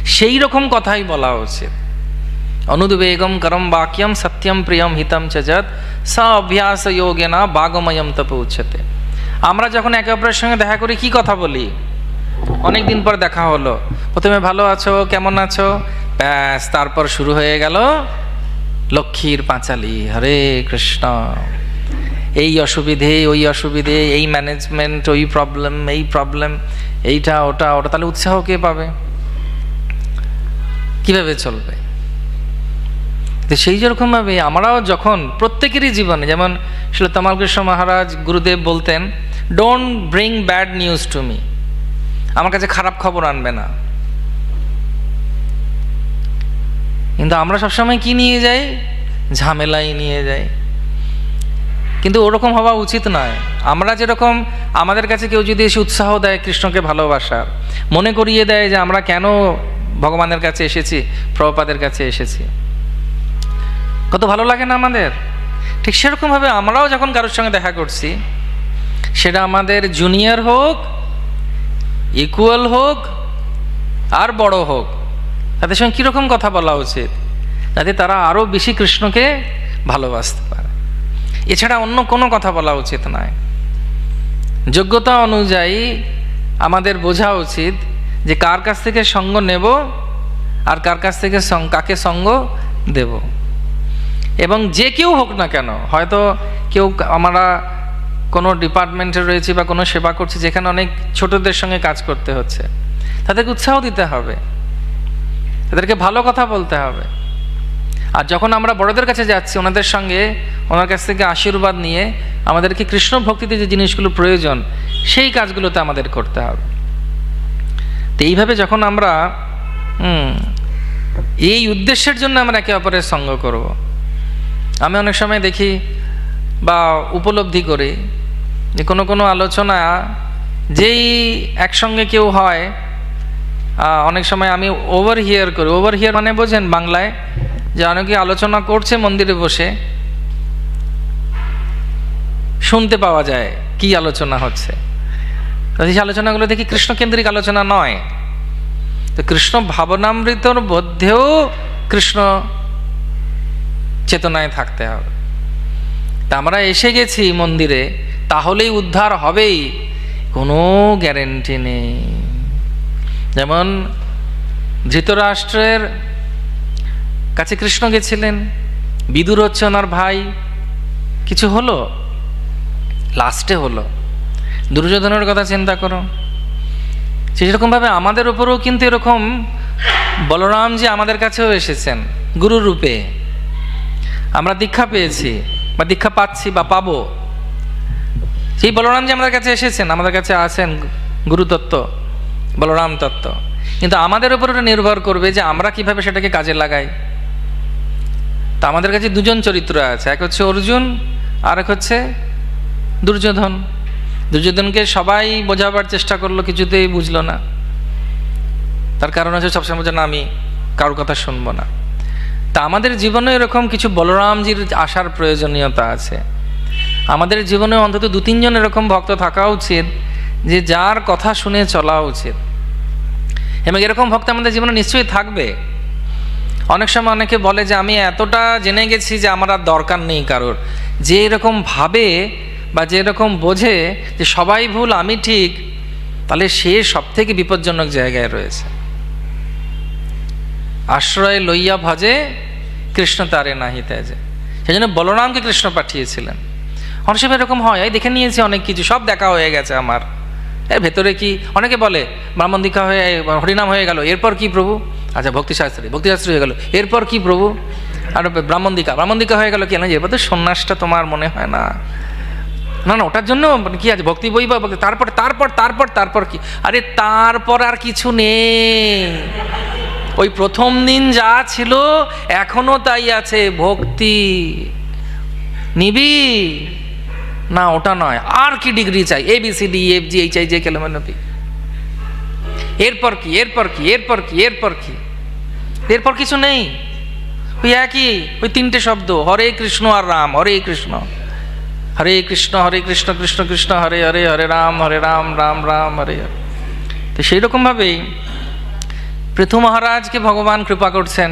সেই রকম কথাই বলা উচিত। অনুদ্বেগম করম বাক্যম সত্যম প্রিয়ম হিতম চজত স অভ্যাস যোগেনা বাগময়ম তপ উচ্ছতে আমরা যখন একে অপরের সঙ্গে দেখা করি, কি কথা বলি? অনেক দিন পর দেখা হলো। প্রথমে ভালো আছো? কেমন আছো? ব্যাস, তারপর শুরু হয়ে গেল লক্ষ্মীর পাঁচালি। হরে কৃষ্ণ। এই অসুবিধে, ওই অসুবিধে, এই ম্যানেজমেন্ট ওই প্রবলেম এই প্রবলেম এইটা, ওটা ওটা। তাহলে উৎসাহ কে পাবে? কীভাবে চলবে? তো সেই যেরকমভাবে আমরাও যখন প্রত্যেকেরই জীবনে, যেমন শিল তমাল কৃষ্ণ মহারাজ, গুরুদেব বলতেন don't bring bad news to me আমার কাছে খারাপ খবর আনবে না। কিন্তু আমরা সবসময় কি নিয়ে যাই? ঝামেলাই নিয়ে যাই। কিন্তু ওরকম হওয়া উচিত নয়। আমরা যেরকম আমাদের কাছে কেউ যদি এসে উৎসাহ দেয় কৃষ্ণকে ভালোবাসার মনে করিয়ে দেয় যে আমরা কেন ভগবানের কাছে এসেছি, প্রভুপাদের কাছে এসেছি। কত ভালো লাগে না আমাদের? ঠিক সেরকমভাবে আমরাও যখন কারোর সঙ্গে দেখা করছি, সেটা আমাদের জুনিয়র হোক ইকুয়াল হোক আর বড় হোক। তাদের সঙ্গে কীরকম কথা বলা উচিত? যাতে তারা আরও বেশি কৃষ্ণকে ভালোবাসতে পারে। এছাড়া অন্য কোনো কথা বলা উচিত নয়। যোগ্যতা অনুযায়ী আমাদের বোঝা উচিত যে কার কাছ থেকে সঙ্গ নেব আর কার কাছ থেকে কাকে সঙ্গ দেব। এবং যে কেউ হোক না কেন, হয়তো কেউ আমরা কোনো ডিপার্টমেন্টে রয়েছি বা কোনো সেবা করছি যেখানে অনেক ছোটদের সঙ্গে কাজ করতে হচ্ছে। তাদেরকে উৎসাহ দিতে হবে। তাদেরকে ভালো কথা বলতে হবে। আর যখন আমরা বড়দের কাছে যাচ্ছি, ওনাদের সঙ্গে ওনার কাছ থেকে আশীর্বাদ নিয়ে আমাদেরকে কৃষ্ণ ভক্তিতে যে জিনিসগুলো প্রয়োজন, সেই কাজগুলোতে আমাদের করতে হবে। তো এইভাবে যখন আমরা এই উদ্দেশ্যের জন্য আমরা একে অপরের সঙ্গ করব। আমি অনেক সময় দেখি বা উপলব্ধি করি যে কোনো কোনো আলোচনা যেই একসঙ্গে কেউ হয় অনেক সময় আমি ওভার হিয়ার করি। ওভার হিয়ার মানে বোঝেন বাংলায়, যে অনেকে আলোচনা করছে মন্দিরে বসে, শুনতে পাওয়া যায় কি আলোচনা হচ্ছে। সেই আলোচনাগুলো দেখি কৃষ্ণকেন্দ্রিক আলোচনা নয়। তো কৃষ্ণ ভাবনামৃতর মধ্যেও কৃষ্ণ চেতনায় থাকতে হবে। তা আমরা এসে গেছি মন্দিরে তাহলেই উদ্ধার হবেই। কোনো গ্যারেন্টি নেই। যেমন ধৃতরাষ্ট্রের কাছে কৃষ্ণ গেছিলেন, বিদুর হচ্ছে ওনার ভাই। কিছু হলো? লাস্টে হলো। দুর্যোধনের কথা চিন্তা করো। সেরকমভাবে আমাদের উপরেও কিন্তু এরকম বলরাম যে আমাদের কাছেও এসেছেন গুরু রূপে আমরা দীক্ষা পেয়েছি, বা দীক্ষা পাচ্ছি, বা পাবো। সেই বলরাম যে আমাদের কাছে এসেছেন, আমাদের কাছে আছেন গুরুতত্ত্ব বলরাম তত্ত্ব কিন্তু আমাদের উপর ওটা নির্ভর করবে যে আমরা কীভাবে সেটাকে কাজে লাগাই। তা আমাদের কাছে দুজন চরিত্র আছে, এক হচ্ছে অর্জুন আর এক হচ্ছে দুর্যোধন। দুর্যোধনকে সবাই বোঝাবার চেষ্টা করল, কিছুতেই বুঝলো না। তার কারণ হচ্ছে সবসময় বোঝে না, আমি কারোর কথা শুনব না। তা আমাদের জীবনে এরকম কিছু বলরামজির আসার প্রয়োজনীয়তা আছে। আমাদের জীবনে অন্তত দু, তিনজন এরকম ভক্ত থাকা উচিত যে যার কথা শুনে চলা উচিত। এবং এরকম ভক্ত আমাদের জীবনে নিশ্চয়ই থাকবে। অনেক সময় অনেকে বলে যে, আমি এতটা জেনে গেছি যে আমার আর দরকার নেই কারোর। যে এরকম ভাবে বা যে এরকম বোঝে যে, সবাই ভুল, আমি ঠিক, তাহলে সে সব থেকে বিপজ্জনক জায়গায় রয়েছে। আশ্রয় লইয়া ভজে, কৃষ্ণ তারে নাহি তেজে সেই জন্য বলরামকে কৃষ্ণ পাঠিয়েছিলেন। অনেক সময় এরকম হয় দেখে নিয়েছি অনেক কিছু, সব দেখা হয়ে গেছে আমার। এর ভেতরে কি, অনেকে বলে ব্রাহ্মণ দীক্ষা হয়ে, হরিনাম হয়ে গেল, এরপর কি প্রভু? আচ্ছা ভক্তিশাস্ত্রী ভক্তিশাস্ত্রী হয়ে গেল, এরপর কি প্রভু? আর ব্রাহ্মণ দীক্ষা ব্রাহ্মণ দীক্ষা হয়ে গেল কি? না এরপর তো সন্ন্যাসটা তোমার মনে হয় না। না না, ওটার জন্য কি আছে, ভক্তি বই বা তারপর তারপর তারপর তারপর কি? আরে তারপর আর কিছু নেই। ওই প্রথম দিন যা ছিল, এখনও তাই আছে, ভক্তি। নিবি? না, ওটা নয়। আর কি ডিগ্রি চাই? A B C D F G H I J K L M N P এরপর কি এরপর কি এরপর কি এরপর কি? এরপর কিছু নেই। ওই একই, ওই তিনটে শব্দ। হরে কৃষ্ণ আর রাম, হরে কৃষ্ণ। হরে কৃষ্ণ হরে কৃষ্ণ কৃষ্ণ কৃষ্ণ, হরে হরে হরে রাম হরে রাম রাম রাম, হরে হরে। তো সেই রকমভাবেই পৃথু মহারাজকে ভগবান কৃপা করছেন।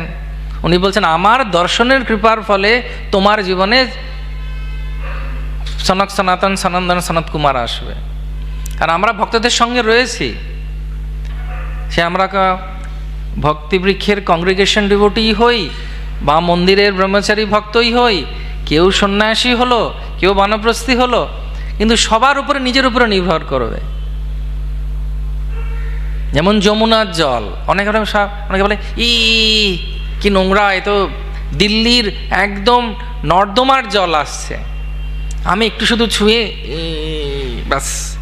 উনি বলছেন, আমার দর্শনের কৃপার ফলে তোমার জীবনে সনক সনাতন সনন্দন সনত কুমার আসবে। আর আমরা ভক্তদের সঙ্গে রয়েছি। সে আমরা ভক্তিবৃক্ষের কংগ্রিগেশন ডিভোটিই হই, বা মন্দিরের ব্রহ্মচারী ভক্তই হই, কেউ সন্ন্যাসী হলো, কেউ বানপ্রস্থী হলো, কিন্তু সবার উপরে নিজের উপরে নির্ভর করবে। যেমন যমুনার জল, অনেক অনেকে বলে, ই, কি নোংরা, এ তো দিল্লির একদম নর্দমার জল আসছে। আমি একটু শুধু ছুঁয়ে বাস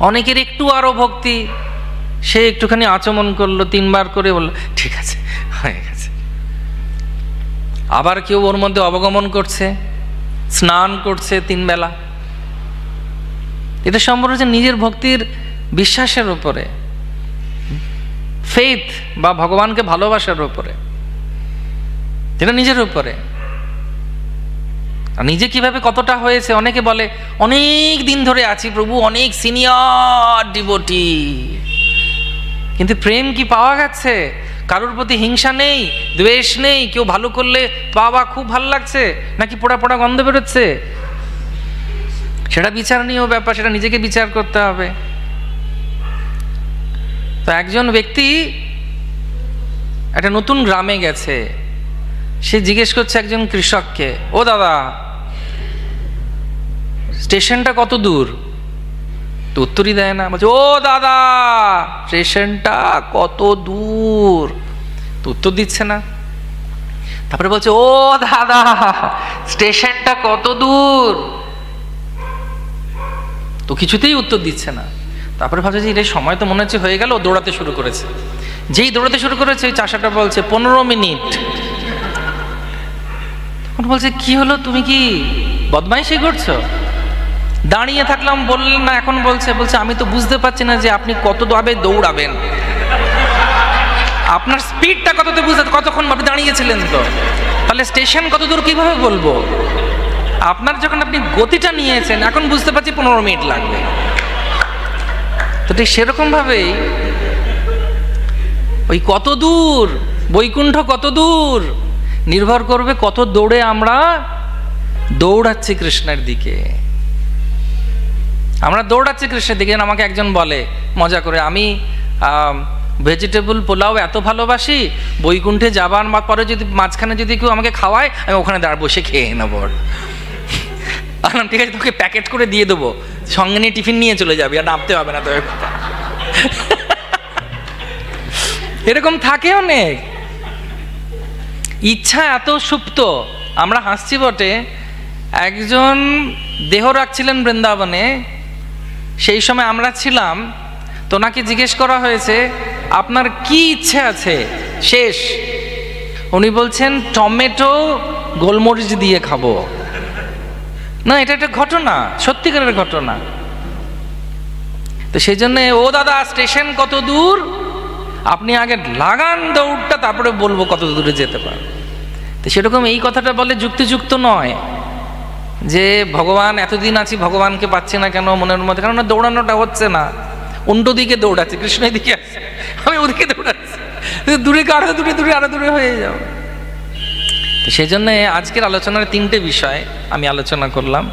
অনেকের একটু আরও ভক্তি, সে একটুখানি আচমন করল, তিনবার করে বলল, ঠিক আছে, হয়ে গেছে। আবার কেউ ওর মধ্যে অবগমন করছে, স্নান করছে তিন বেলা। এটা সম্পর্ক হচ্ছে নিজের ভক্তির বিশ্বাসের উপরে ফেথ বা ভগবানকে ভালোবাসার উপরে, যেটা নিজের উপরে। নিজে কীভাবে কতটা হয়েছে? অনেকে বলে, অনেক দিন ধরে আছি প্রভু, অনেক সিনিয়র ডিভোটি। কিন্তু প্রেম কি পাওয়া গেছে? কারোর প্রতি হিংসা নেই, দ্বেষ নেই, কেউ ভালো করলে বাবা খুব ভালো লাগছে, নাকি পোড়া পোড়া গন্ধ বেরোচ্ছে? সেটা বিচারণীয় ব্যাপার, সেটা নিজেকে বিচার করতে হবে। তো একজন ব্যক্তি একটা নতুন গ্রামে গেছে। সে জিজ্ঞেস করছে একজন কৃষককে, ও দাদা স্টেশনটা কত দূর? তো উত্তরই দেয় না। বলছে, ও দাদা, স্টেশনটা কত দূর? তো উত্তর দিচ্ছে না। তারপরে বলছে, ও দাদা, স্টেশনটা কত দূর? তো কিছুতেই উত্তর দিচ্ছে না। তারপরে ভাবছে যে এটা সময় তো মনে হচ্ছে হয়ে গেল, দৌড়াতে শুরু করেছে। যেই দৌড়াতে শুরু করেছে, ওই চাষাটা বলছে, পনেরো মিনিট। তখন বলছে, কি হলো? তুমি কি বদমাইশি করছ? দাঁড়িয়ে থাকলাম বললেন না, এখন বলছে বলছে, আমি তো বুঝতে পারছি না যে আপনি কত ভাবে দৌড়াবেন। আপনার স্পিডটা কততে বুঝতে কতক্ষণ আপনি দাঁড়িয়েছিলেন তো? তাহলে স্টেশন কত দূর কীভাবে বলব? আপনার যখন আপনি গতিটা নিয়েছেন, এখন বুঝতে পারছি পনেরো মিনিট লাগবে। তো ঠিক সেরকমভাবেই ওই কত দূর, বৈকুণ্ঠ কত দূর, নির্ভর করবে কত দৌড়ে আমরা দৌড়াচ্ছি কৃষ্ণের দিকে। আমরা দৌড়াচ্ছি কৃষ্ণের দিকে আমাকে একজন বলে, মজা করে, আমি ভেজিটেবল পোলাও এত ভালোবাসি, বৈকুণ্ঠে যাবার পরে যদি, মাঝখানে যদি কেউ আমাকে খাওয়ায়, আমি ওখানে দাঁড় বসে খেয়ে নেব ঠিক আছে, তোকে প্যাকেট করে দিয়ে দেবো, সঙ্গে নিয়ে টিফিন নিয়ে চলে যাবি, আর নামতে হবে না তোকে এরকম থাকে অনেক। ইচ্ছা এত সুপ্ত, আমরা হাসছি বটে। একজন দেহ রাখছিলেন বৃন্দাবনে সেই সময় আমরা ছিলাম, তো ওনাকে জিজ্ঞেস করা হয়েছে, আপনার কি ইচ্ছে আছে? শেষ। উনি বলছেন, টমেটো গোলমরিচ দিয়ে খাব। না, এটা একটা ঘটনা, সত্যিকারের ঘটনা। তো সেই জন্য ও দাদা, স্টেশন কত দূর? আপনি আগে লাগান দৌড়টা, তারপরে বলব কত দূরে যেতে পার। তো সেরকম এই কথাটা বলে যুক্তিযুক্ত নয়। যে ভগবান, এতদিন আছি ভগবানকে পাচ্ছি না কেন মনের মধ্যে? কারণ দৌড়ানোটা হচ্ছে না। উল্টো দিকে দৌড়াচ্ছে, কৃষ্ণের দিকে আসছে। আমি ওদিকে দৌড়াচ্ছি। দূরে আরও দূরে দূরে, আরও দূরে হয়ে যাও। সেই জন্য আজকের আলোচনার তিনটে বিষয় আমি আলোচনা করলাম।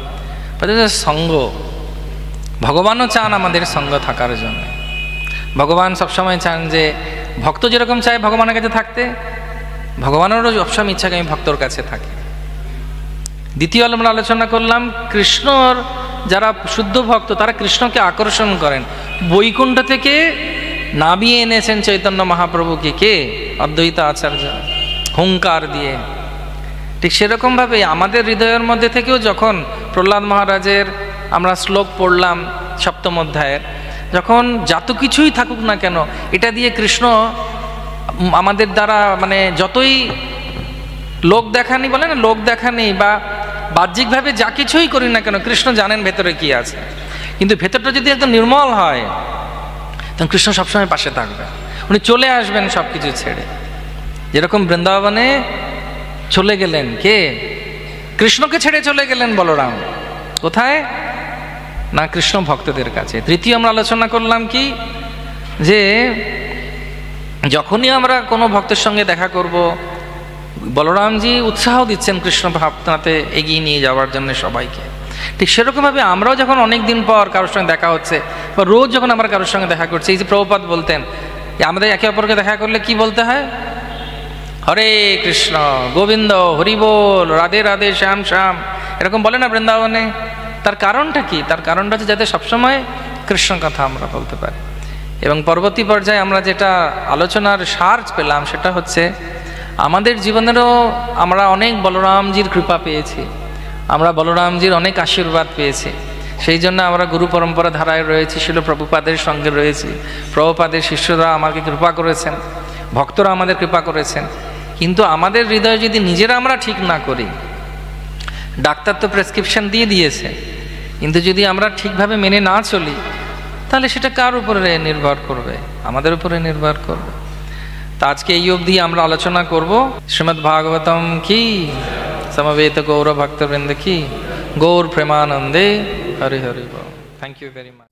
সঙ্গ। ভগবানও চান আমাদের সঙ্গ থাকার জন্য। ভগবান সবসময় চান যে ভক্ত যেরকম চায় ভগবানের কাছে থাকতে, ভগবানেরও সবসময় ইচ্ছা আমি ভক্তর কাছে থাকি। দ্বিতীয় আমরা আলোচনা করলাম, কৃষ্ণর যারা শুদ্ধ ভক্ত, তারা কৃষ্ণকে আকর্ষণ করেন। বৈকুণ্ঠ থেকে নামিয়ে এনেছেন চৈতন্য মহাপ্রভুকে কে? অদ্বৈত আচার্য। হুঙ্কার দিয়ে। ঠিক সেরকমভাবে আমাদের হৃদয়ের মধ্যে থেকেও যখন প্রহ্লাদ মহারাজের আমরা শ্লোক পড়লাম সপ্তম অধ্যায়ের, যখন যত কিছুই থাকুক না কেন, এটা দিয়ে কৃষ্ণ আমাদের দ্বারা মানে যতই লোক দেখানি বলে না, লোক দেখানি বা বাহ্যিকভাবে যা কিছুই করি না কেন, কৃষ্ণ জানেন ভেতরে কি আছে। কিন্তু ভেতরটা যদি একদম নির্মল হয়, তখন কৃষ্ণ সবসময় পাশে থাকবে। উনি চলে আসবেন সব কিছু ছেড়ে। যেরকম বৃন্দাবনে চলে গেলেন কে? কৃষ্ণকে ছেড়ে চলে গেলেন বলরাম। কোথায়? না, কৃষ্ণ ভক্তদের কাছে। তৃতীয় আমরা আলোচনা করলাম কি? যে যখনই আমরা কোনো ভক্তের সঙ্গে দেখা করব বলরামজি উৎসাহ দিচ্ছেন কৃষ্ণ ভাবনাতে এগিয়ে নিয়ে যাওয়ার জন্য সবাইকে। ঠিক সেরকমভাবে আমরাও যখন অনেক দিন পর কারোর সঙ্গে দেখা হচ্ছে, বা রোজ যখন আমরা কারোর সঙ্গে দেখা করছি, এই যে প্রভুপাত বলতেন আমাদের একে অপরকে দেখা করলে কি বলতে হয়? হরে কৃষ্ণ, গোবিন্দ হরিবোল রাধে রাধে, শ্যাম শ্যাম। এরকম বলে না বৃন্দাবনে? তার কারণটা কি? তার কারণটা হচ্ছে যাতে সবসময় কৃষ্ণ কথা আমরা বলতে পারি। এবং পরবর্তী পর্যায়ে আমরা যেটা আলোচনার সার পেলাম, সেটা হচ্ছে আমাদের জীবনেরও আমরা অনেক বলরামজির কৃপা পেয়েছি। আমরা বলরামজির অনেক আশীর্বাদ পেয়েছি। সেই জন্য আমরা গুরু পরম্পরা ধারায় রয়েছি ছিল প্রভুপাদের সঙ্গে রয়েছি। প্রভুপাদের শিষ্যরা আমাকে কৃপা করেছেন, ভক্তরা আমাদের কৃপা করেছেন। কিন্তু আমাদের হৃদয় যদি নিজেরা আমরা ঠিক না করি, ডাক্তার তো প্রেসক্রিপশন দিয়ে দিয়েছে। কিন্তু যদি আমরা ঠিকভাবে মেনে না চলি, তাহলে সেটা কার উপরে নির্ভর করবে? আমাদের উপরে নির্ভর করবে। তা আজকে এই অবধি আমরা আলোচনা করব শ্রীমৎ ভাগবতম কি? সমবেত গৌর ভক্তবৃন্দ কি? গৌর প্রেমানন্দে Hari Hari thank you very much